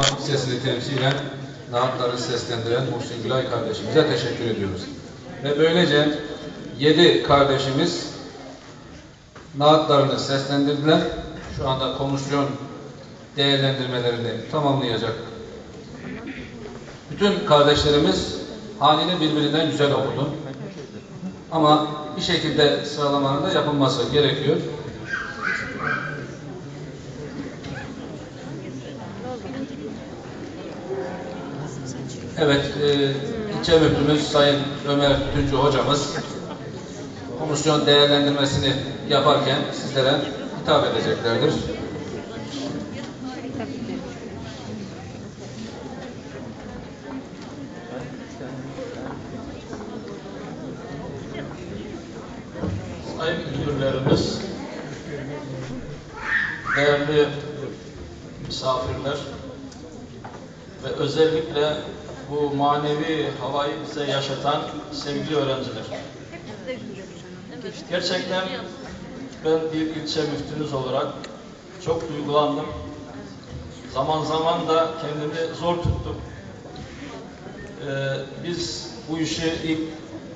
Kemal sesini temsilen naatları seslendiren Muhsin Gülay kardeşimize teşekkür ediyoruz. Ve böylece yedi kardeşimiz naatlarını seslendirdiler. Şu anda komisyon değerlendirmelerini tamamlayacak. Bütün kardeşlerimiz halini birbirinden güzel okudu. Ama bir şekilde sıralamanın da yapılması gerekiyor. Evet, e, ilçe müftümüz Sayın Ömer Tüncü hocamız komisyon değerlendirmesini yaparken sizlere hitap edeceklerdir. Sayın müdürlerimiz, değerli misafirler ve özellikle bu manevi havayı bize yaşatan sevgili öğrenciler. Gerçekten ben bir ilçe müftünüz olarak çok duygulandım. Zaman zaman da kendimi zor tuttum. Ee, biz bu işi ilk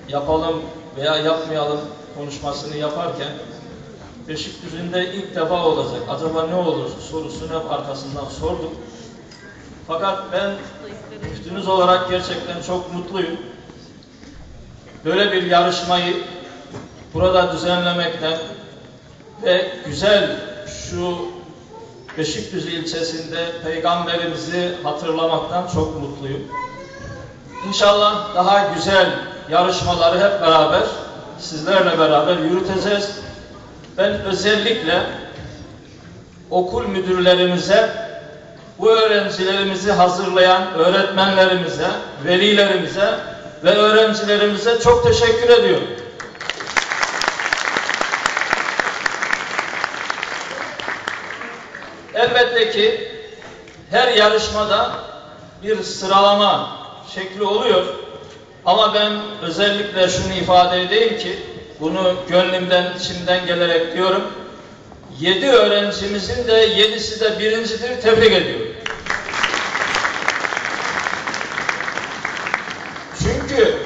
yapalım veya yapmayalım konuşmasını yaparken Beşikdüzü'nde ilk defa olacak. Acaba ne olur sorusunu hep arkasından sorduk. Fakat ben müftünüz olarak gerçekten çok mutluyum. Böyle bir yarışmayı burada düzenlemekten ve güzel şu Beşikdüzü ilçesinde peygamberimizi hatırlamaktan çok mutluyum. İnşallah daha güzel yarışmaları hep beraber sizlerle beraber yürüteceğiz. Ben özellikle okul müdürlerimize, bu öğrencilerimizi hazırlayan öğretmenlerimize, velilerimize ve öğrencilerimize çok teşekkür ediyorum. Elbette ki her yarışmada bir sıralama şekli oluyor. Ama ben özellikle şunu ifade edeyim ki bunu gönlümden, içimden gelerek diyorum. Yedi öğrencimizin de yedisi de birincidir. Tebrik ediyorum. Çünkü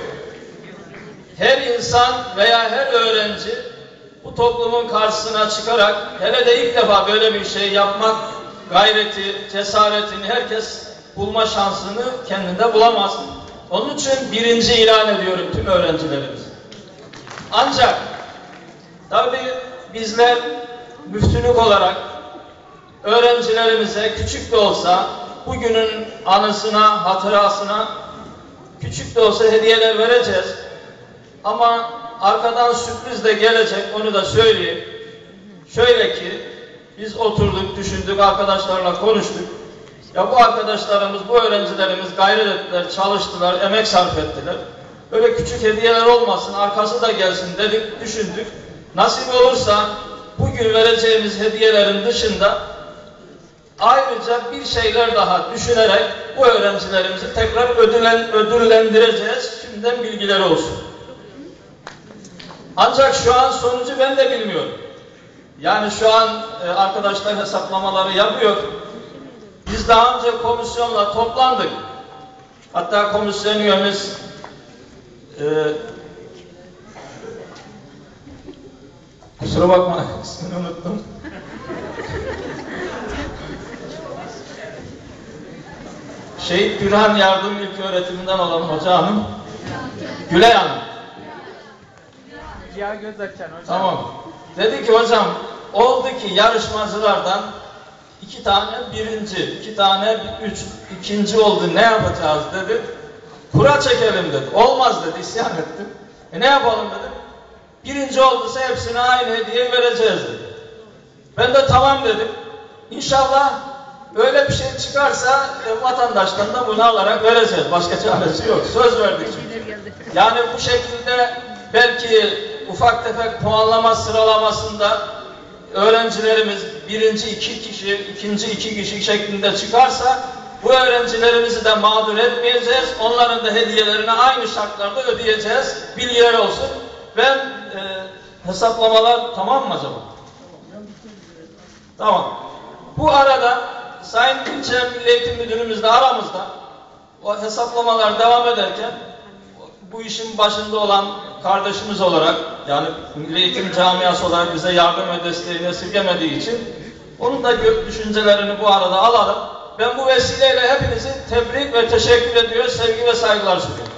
her insan veya her öğrenci bu toplumun karşısına çıkarak hele de ilk defa böyle bir şey yapmak gayreti, cesaretini herkes bulma şansını kendinde bulamaz. Onun için birinci ilan ediyorum tüm öğrencilerimiz. Ancak tabi bizler müftülük olarak öğrencilerimize küçük de olsa bugünün anısına, hatırasına küçük de olsa hediyeler vereceğiz. Ama arkadan sürpriz de gelecek onu da söyleyeyim. Şöyle ki biz oturduk, düşündük, arkadaşlarla konuştuk. Ya bu arkadaşlarımız, bu öğrencilerimiz gayret ettiler, çalıştılar, emek sarf ettiler. Böyle küçük hediyeler olmasın, arkası da gelsin dedik, düşündük. Nasip olursa bugün vereceğimiz hediyelerin dışında ayrıca bir şeyler daha düşünerek bu öğrencilerimizi tekrar ödüllendireceğiz. Şimdiden bilgileri olsun. Ancak şu an sonucu ben de bilmiyorum. Yani şu an e, arkadaşlar hesaplamaları yapıyor. Biz daha önce komisyonla toplandık. Hatta komisyon üyemiz e, kusura bakma ismini unuttum. Şehit Gülhan Yardım İlk Öğretiminden olan hoca hanım Gülay Hanım. Ziya göz açan hocam. Tamam. Dedi ki hocam oldu ki yarışmacılardan iki tane birinci, iki tane üç, ikinci oldu ne yapacağız dedi. Kura çekelim dedi. Olmaz dedi isyan ettim. E ne yapalım dedim. Birinci olduysa hepsine aynı hediye vereceğiz dedi. Ben de tamam dedim. İnşallah öyle bir şey çıkarsa e, vatandaştan da bunu alarak vereceğiz. Başka çaresi yok. Söz verdik çünkü. Yani bu şekilde belki ufak tefek puanlama sıralamasında öğrencilerimiz birinci iki kişi, ikinci iki kişi şeklinde çıkarsa bu öğrencilerimizi de mağdur etmeyeceğiz. Onların da hediyelerini aynı şartlarda ödeyeceğiz. Bilgiler olsun. Ben e, hesaplamalar tamam mı acaba? Tamam. Bu arada Sayın İlçe Milli Eğitim Müdürümüz de aramızda. O hesaplamalar devam ederken bu işin başında olan kardeşimiz olarak yani Milli Eğitim Camiası olarak bize yardım ve desteğini esirgemediği için onun da düşüncelerini bu arada alalım. Ben bu vesileyle hepinizi tebrik ve teşekkür ediyor, sevgi ve saygılar sunuyorum.